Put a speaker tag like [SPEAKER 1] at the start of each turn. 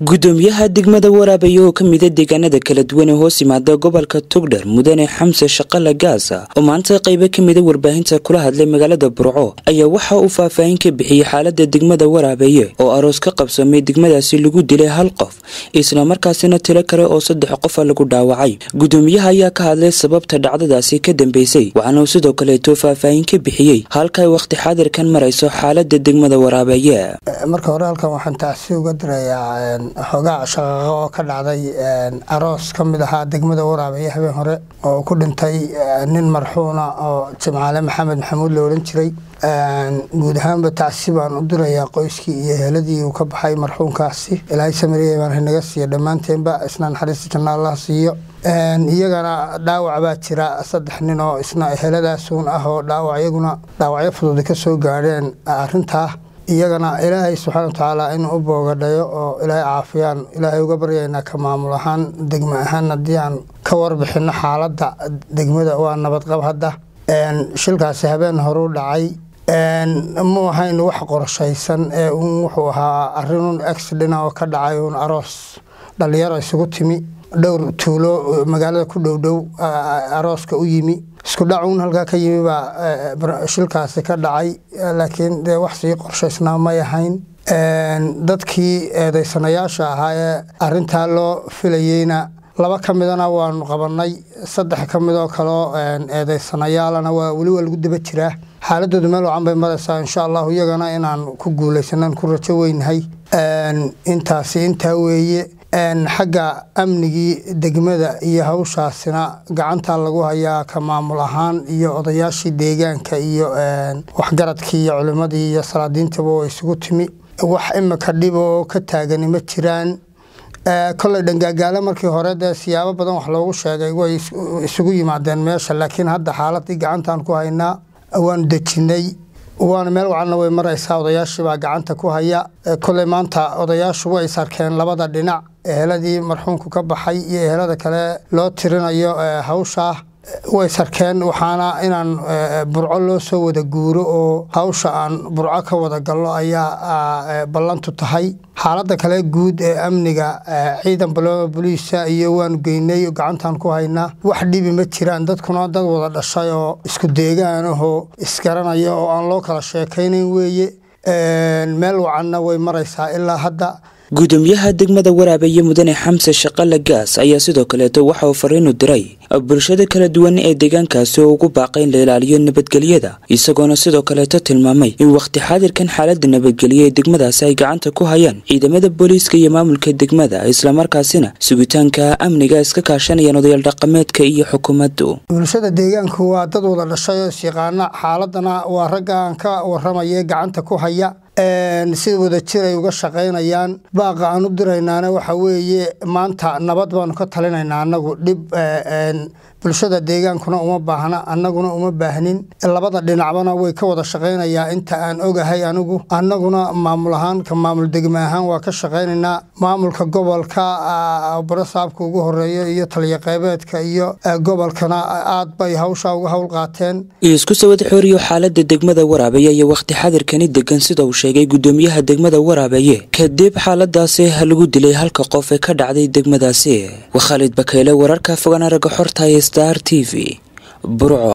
[SPEAKER 1] gudoomiyaha degmada waraabaye oo ka mida deegaanada kala duwan ee hoos yimaada gobolka tugdhar mudane xamse shaqala gaasa oo maanta qaybo ka mida warbaahinta kula hadlay magaalada burco ayaa waxa uu faahfaahin ka bixiyey xaalada degmada waraabaye oo aroos ka qabsamay degmadaasi lagu dilay hal qof islamarkaasina tiro kale oo saddex qofa lagu dhaawacay. Gudoomiyaha ayaa ka hadlay sababta dhacdadaasi ka dambeysay waxaana uu sidoo kaleeto faahfaahin ka bixiyey halka ay wakhti xaadirkan marayso xaalada degmada waraabaye
[SPEAKER 2] xoogaa shaqaqo oo ka dhacday aroos ka mid ahaa degmada waraabaye habeen hore oo ku dhintay nin marxuuna oo jimcaale maxamed maxamuud la odhan jiray. Guud ahaanba tacsi baan u dirayaa qoyskii iyo heladii uu ka baxay marxuumkaasi ilaahay samariya baan hanaga siiya dhammaanteenba isna naxariista janna allah siiyo. Iyagana dhaawac baa jira saddex nin oo isna heladaasuun ah oo dhaawac iyaguna dhaawacyo fudud ka soo gaadheen arintaa iyagana ilaahay subxaana wa tacaala inuu u boogadhayo oo ilaahay caafiyaan ilaahay uga baryaynaa ka maamul ahaan degmo ahaan haddii aan ka warbixino xaaladda degmada waa nabadqab hadda shilkaasi habeen horeu dhacay mu ahayn wax qorshaysan ee un wuxuu ahaa arinun accident oo ka dhacay un aroos dhalinyaro isugu timi dhowr tuulo magaalada ku dhowdhow arooska u yimi isku dhacuun halkaa ka yimi baa shilkaasi ka dhacay laakiin dee wax sii qorshaysnaa may ahayn. Dadkii eedaysanayaasha ahaa ee arintaa loo filayeyna. Laba ka midana waanu qabanay saddex ka midoo kaleo eedaysanayaalana waa weli waa lagu daba jiraa xaaladoodu meel wacan bay maraysaa insha allahu iyagana inaan ku guulaysanaan ku rajo weynahay. Intaasi intaa weeye xagga amnigii degmada iyo hawshaasina gacanta lagu hayaa ka maamul ahaan iyo odayaashii deegaanka iyo waxgaradkii iyo culimmadii iyo salaadiintaba isugu timi. Wax imika dhib oo ka taagani ma jiraan. Koley dhangaagaale markii hore dee siyaabo badan wax loogu sheegay way isugu yimaadeen meesha laakiin hadda xaaladii gacantaan ku haynaa waanu dejinay. Waana meel wacanna way maraysaa odayaashibaa gacanta ku haya. Koley maanta odayaashu way sarkeen labada dhinac eheladii marxuumku ka baxay iyo ehelada kale loo tirinayo hawshaa way sarkeen. Waxaana inaan burco loo soo wada guuro oo hawsha aan burco ka wada galno ayaa ballantu tahay. Xaaladda kale guud ee amniga ciidan boliisa iyo waanu geynay gacantaan ku haynaa wax dhibi ma jiraan. Dadkuna dad wada dhashay oo isku deegaanahoo isgaranaya oo aan loo kala sheekaynayn weeye. Meel wacanna way maraysaa. Ilaa hadda
[SPEAKER 1] gudoomiyaha degmada waraabaye mudane xamse shaqala gaas ayaa sidoo kaleeto waxa uu fariinu diray. Bulshada kala duwan ee deegaankaasi oo ugu baaqay in la ilaaliyo nabadgelyada isagoona sidoo kaleeto tilmaamay in wakhti xaadirkan xaalada nabadgelyo ee degmadaasi ay gacanta ku hayaan. Ciidamada booliiska iyo maamulka degmada islamarkaasina sugitaanka amniga iska kaashanayaan odayaal dhaqameedka iyo xukuumaddu.
[SPEAKER 2] Bulshada deegaanku waa dad wada dhashay oo isyaqaana xaaladana waa ragga aan ka waramaye gacanta ku haya sida wada jir ay uga shaqaynayaan baaqa aan u diraynaana waxa weeye maanta nabad baanu ka talinaynaa annagu dhib bulshada deegaankuna uma baahna annaguna uma baahnin. Labada dhinacbana way ka wada shaqaynayaa. Inta aan ogahay anigu annaguna maamul ahaan ka maamul degme ahaan waa ka shaqaynaynaa. Maamulka gobolka barasaabka ugu horeeyo iyo taliya qeybeedka iyo gobolkana aad bay hawshaa uga howl qaateen.
[SPEAKER 1] Isku sawad xooriyo xaalada degmada waraabaye iyo wakhti xadirkani degan sida uu sheegay gudoomiyaha degmada waraabaye kadib xaaladaasi lagu dilay halka qof ee ka dhacday degmadaasi. Waa khaalid wararka fogaan araga star t burco